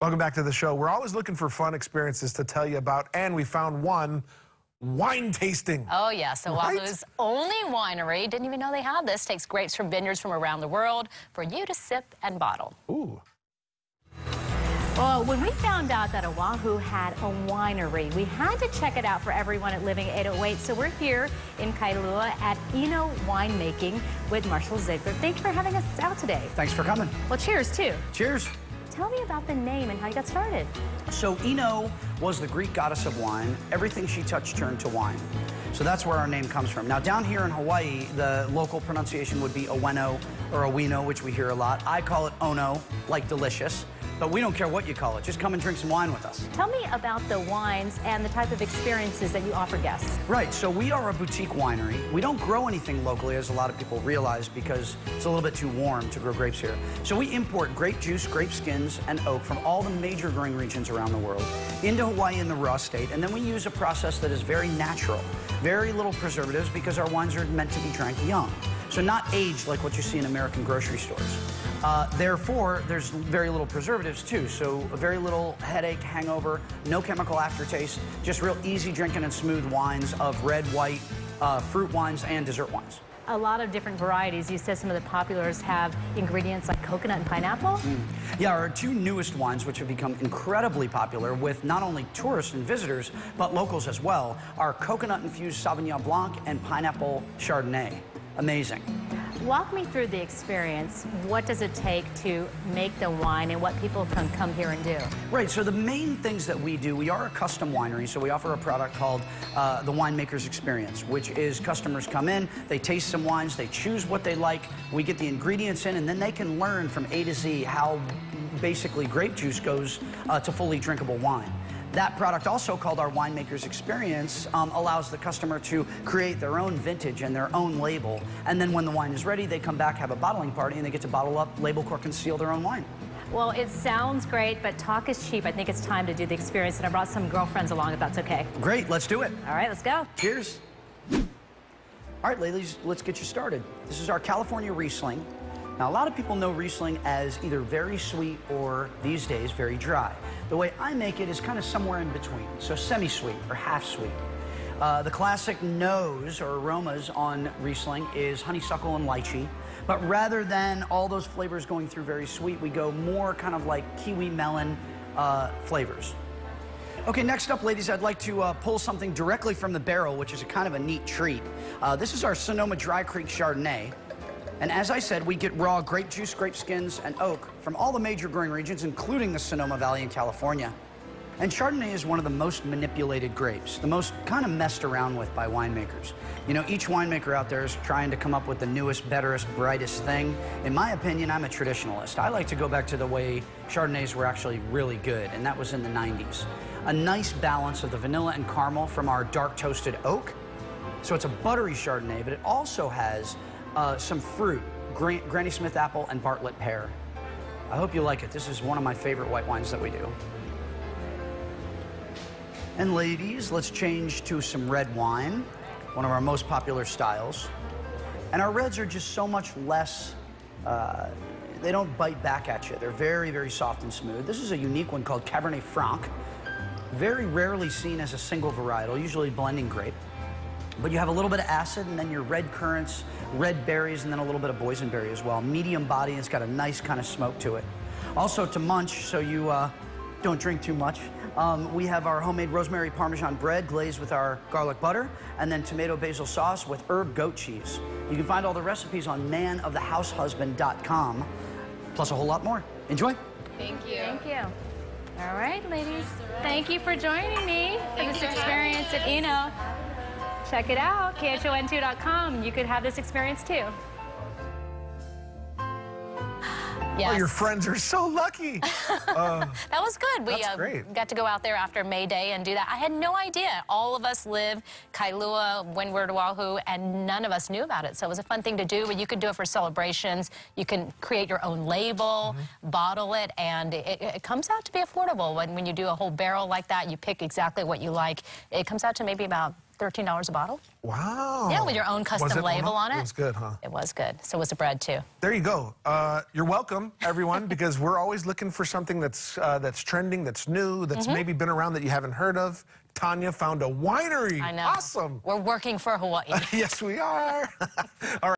Welcome back to the show. We're always looking for fun experiences to tell you about, and we found one wine tasting. Oh, yeah. So right? Oahu's only winery, didn't even know they had this, takes grapes from vineyards from around the world for you to sip and bottle. Ooh. Well, when we found out that Oahu had a winery, we had to check it out for everyone at Living 808. So we're here in Kailua at Oeno Winemaking with Marshall Ziegler. Thank you for having us out today. Thanks for coming. Well, cheers, too. Cheers. Tell me about the name and how you got started. So Oeno was the Greek goddess of wine. Everything she touched turned to wine. So that's where our name comes from. Now down here in Hawaii, the local pronunciation would be Oweno or Owino, which we hear a lot. I call it Ono, like delicious. But we don't care what you call it. Just come and drink some wine with us. Tell me about the wines and the type of experiences that you offer guests. Right, so we are a boutique winery. We don't grow anything locally, as a lot of people realize, because it's a little bit too warm to grow grapes here. So we import grape juice, grape skins, and oak from all the major growing regions around the world into Hawaii in the raw state, and then we use a process that is very natural. Very little preservatives because our wines are meant to be drank young. So not aged like what you see in American grocery stores. Uh, therefore, there's very little preservatives too, so very little headache, hangover, no chemical aftertaste, just real easy drinking and smooth wines of red, white, uh, fruit wines, and dessert wines. A lot of different varieties. You said some of the populars have ingredients like coconut and pineapple. Mm. Yeah, our two newest wines, which have become incredibly popular with not only tourists and visitors, but locals as well, are coconut-infused Sauvignon Blanc and pineapple Chardonnay. Amazing. Walk me through the experience. What does it take to make the wine and what people can come here and do? Right, so the main things that we do, we are a custom winery, so we offer a product called uh, the Winemaker's Experience, which is customers come in, they taste some wines, they choose what they like, we get the ingredients in, and then they can learn from A to Z how basically grape juice goes uh, to fully drinkable wine. That product, also called our Winemaker's Experience, um, allows the customer to create their own vintage and their own label. And then when the wine is ready, they come back, have a bottling party, and they get to bottle up, label, cork, and seal their own wine. Well, it sounds great, but talk is cheap. I think it's time to do the experience, and I brought some girlfriends along, if that's okay. Great, let's do it. All right, let's go. Cheers. All right, ladies, let's get you started. This is our California Riesling. Now, a lot of people know Riesling as either very sweet or, these days, very dry. The way I make it is kind of somewhere in between, so semi-sweet or half-sweet. Uh, the classic nose or aromas on Riesling is honeysuckle and lychee. But rather than all those flavors going through very sweet, we go more kind of like kiwi melon uh, flavors. Okay, next up, ladies, I'd like to uh, pull something directly from the barrel, which is a kind of a neat treat. Uh, this is our Sonoma Dry Creek Chardonnay. And as I said, we get raw grape juice, grape skins, and oak from all the major growing regions, including the Sonoma Valley in California. And Chardonnay is one of the most manipulated grapes, the most kind of messed around with by winemakers. You know, each winemaker out there is trying to come up with the newest, betterest, brightest thing. In my opinion, I'm a traditionalist. I like to go back to the way Chardonnays were actually really good, and that was in the 90s. A nice balance of the vanilla and caramel from our dark toasted oak. So it's a buttery Chardonnay, but it also has uh, some fruit, Gran Granny Smith apple and Bartlett pear. I hope you like it. This is one of my favorite white wines that we do. And ladies, let's change to some red wine, one of our most popular styles. And our reds are just so much less, uh, they don't bite back at you. They're very, very soft and smooth. This is a unique one called Cabernet Franc. Very rarely seen as a single varietal, usually blending grape. But you have a little bit of acid and then your red currants, red berries, and then a little bit of boysenberry as well. Medium body, it's got a nice kind of smoke to it. Also to munch, so you uh, don't drink too much, um, we have our homemade rosemary parmesan bread glazed with our garlic butter, and then tomato basil sauce with herb goat cheese. You can find all the recipes on manofthehousehusband.com, plus a whole lot more. Enjoy. Thank you. Thank you. All right, ladies. Thank you for joining me for this experience at Oeno. Check it out, khon2.com. You could have this experience too. Yes. Oh, your friends are so lucky. Uh, that was good. We uh, got to go out there after May Day and do that. I had no idea. All of us live Kailua, Windward, Oahu, and none of us knew about it. So it was a fun thing to do. But you could do it for celebrations. You can create your own label, mm -hmm. bottle it, and it, it, comes out to be affordable. When, when you do a whole barrel like that, you pick exactly what you like. It comes out to maybe about $13 a bottle. Wow. Yeah, with your own custom label no. on it. It was good, huh? It was good. So was the bread too. There you go. Uh, you're welcome, everyone, because we're always looking for something that's uh, that's trending, that's new, that's Mm-hmm. maybe been around that you haven't heard of. Tanya found a winery. I know. Awesome. We're working for Hawaii. yes, we are. All right.